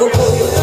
orgulho.